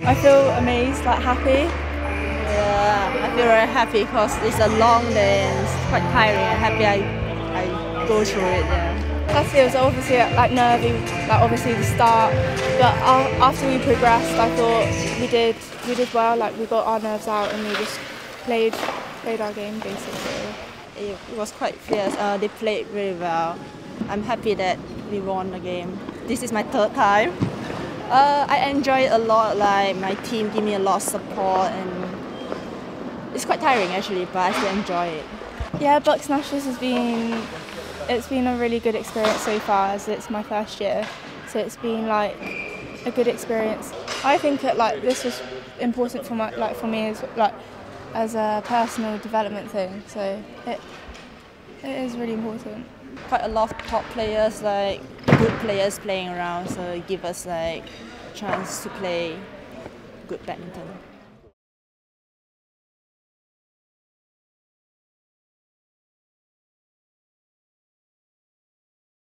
I feel amazed, like happy. Yeah, I feel very happy because it's a long day and it's quite tiring. I'm happy I, I go through it. Yeah. Last year was obviously like nervy, like obviously the start, but after we progressed, I thought we did we did well. Like we got our nerves out and we just played played our game basically. It was quite fierce. Uh, they played really well. I'm happy that we won the game. This is my third time. Uh, I enjoy it a lot. Like my team give me a lot of support, and it's quite tiring actually, but I still enjoy it. Yeah, BUCS Nationals has been it's been a really good experience so far, as it's my first year. So it's been like a good experience. I think that like this was important for my like for me as like as a personal development thing. So it it is really important. Quite a lot of top players like good players playing around, so it us like chance to play good badminton.